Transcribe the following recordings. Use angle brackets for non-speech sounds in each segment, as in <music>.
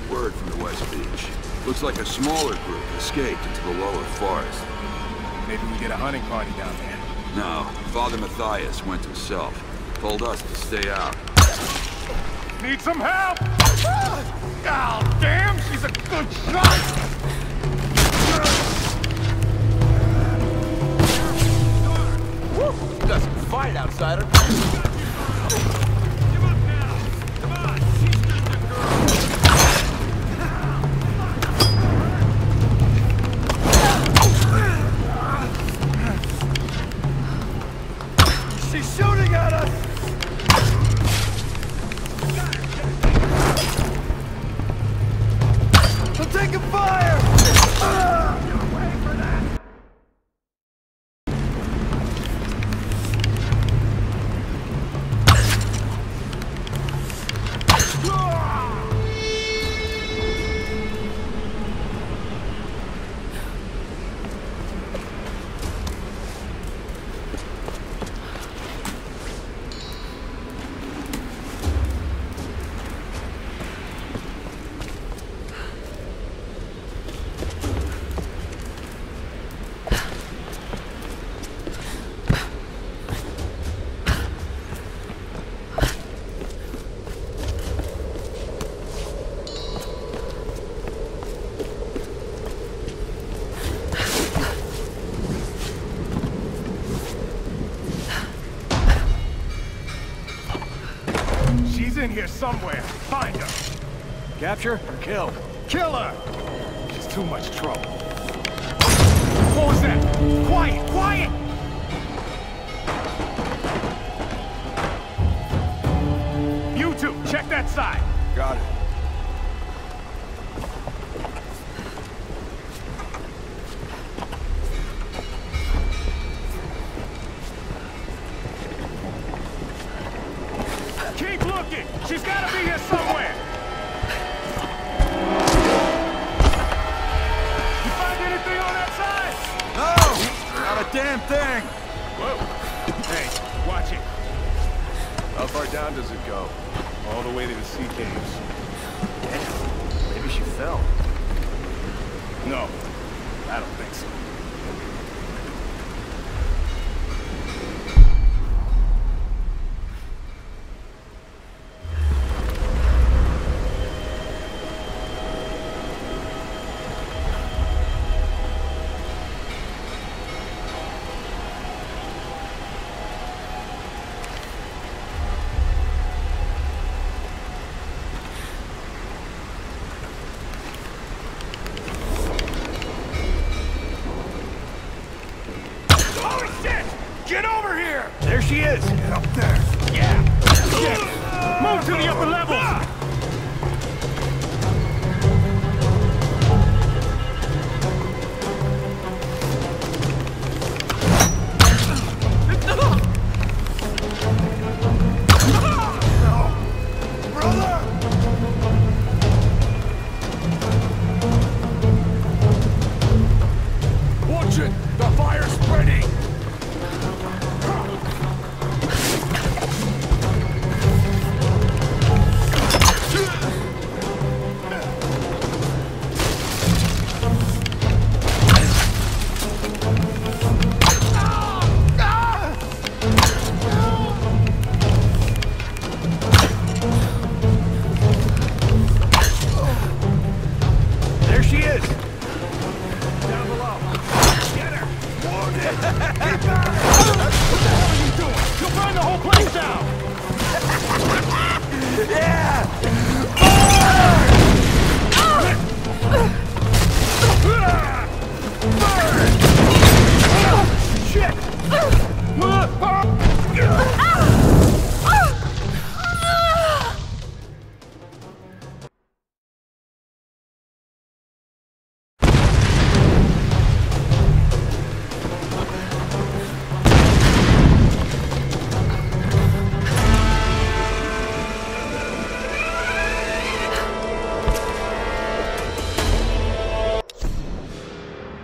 got word from the West Beach. Looks like a smaller group escaped into the lower forest. Maybe we get a hunting party down there. No, Father Mathias went himself. Told us to stay out. Need some help? Oh, damn, she's a good shot! You got some fight, outsider. Here somewhere. Find her. Capture or kill? Kill her! She's too much trouble. What was that? Quiet! Quiet! You two, check that side. Got it. Damn thing! Whoa! Hey, watch it. How far down does it go? All the way to the sea caves. Damn, maybe she fell. No, I don't think so.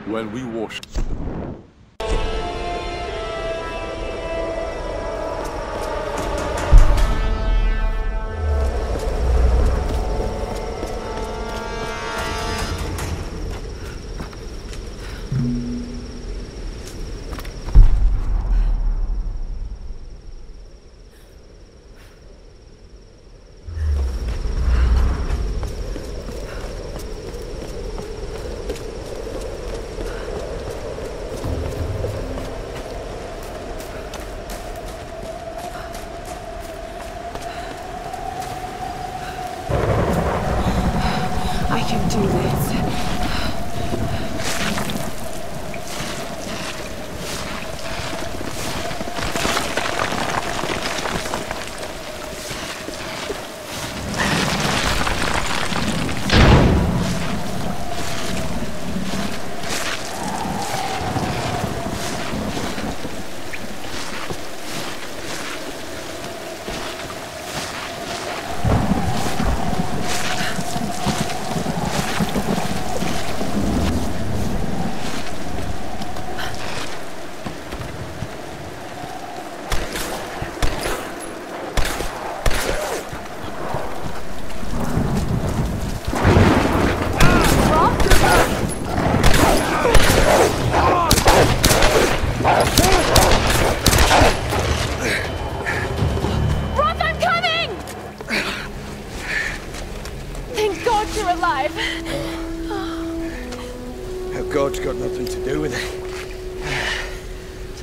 When we wash...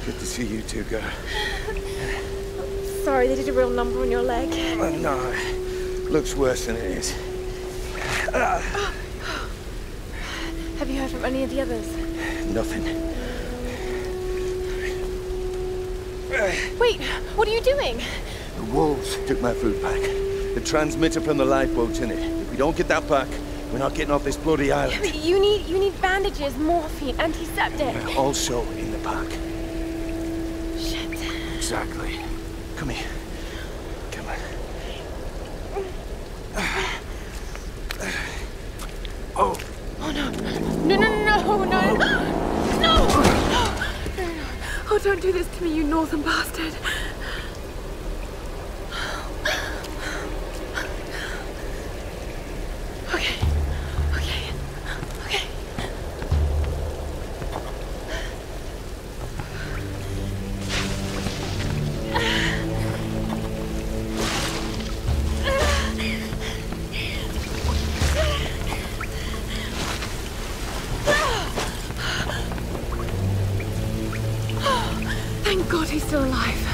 good to see you two go. Sorry, they did a real number on your leg. Oh, no, looks worse than it is. <gasps> Have you heard from any of the others? Nothing. Wait, what are you doing? The wolves took my food pack. The transmitter from the lifeboat's in it. If we don't get that back, we're not getting off this bloody island. You need you need bandages, morphine, antiseptic. Also in the pack. Exactly. Come here. Come on. Oh, Oh no. No no no no no <gasps> <gasps> no no! Oh don't do this to me, you northern bastard. God he's still alive.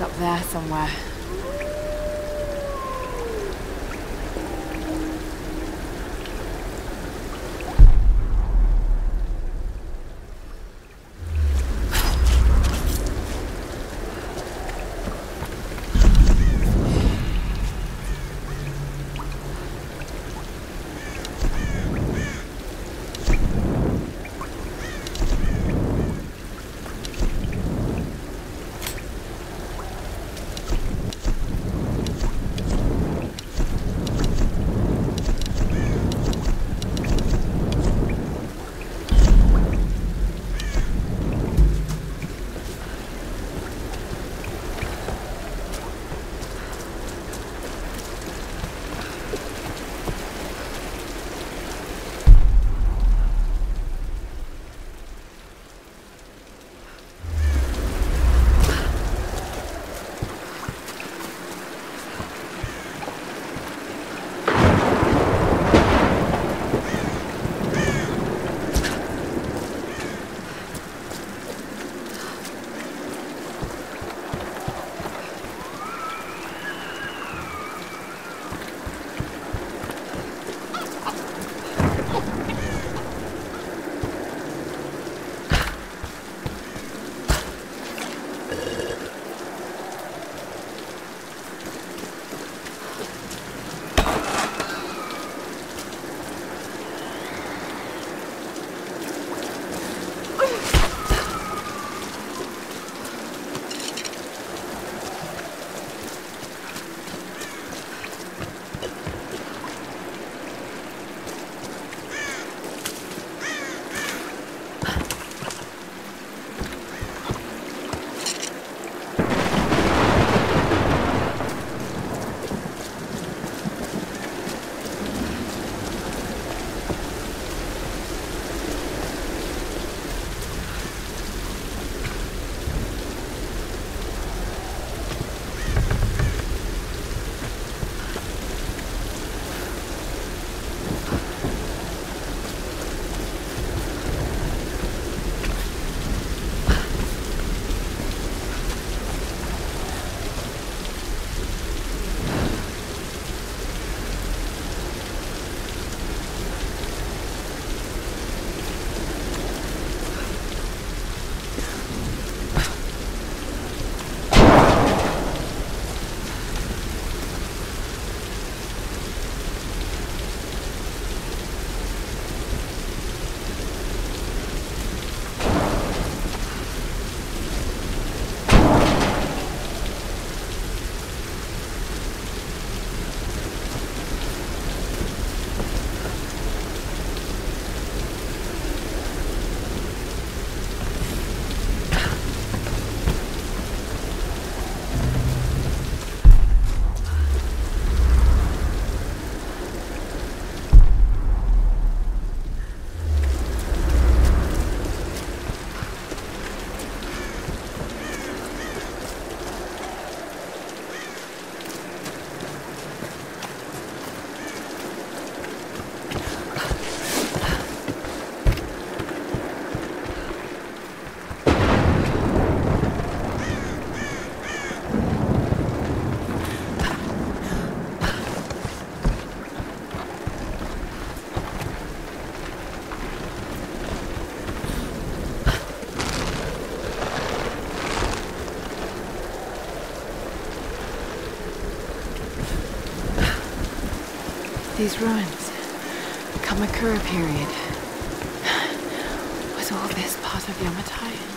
Up there somewhere. These ruins. Kamakura period. <sighs> Was all this part of Yamatai?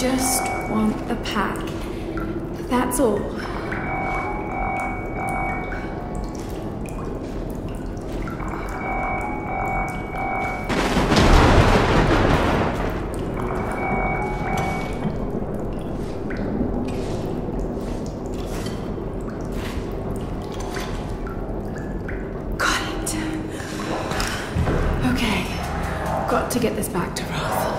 Just want the pack. That's all. Got it. Okay, got to get this back to Roth.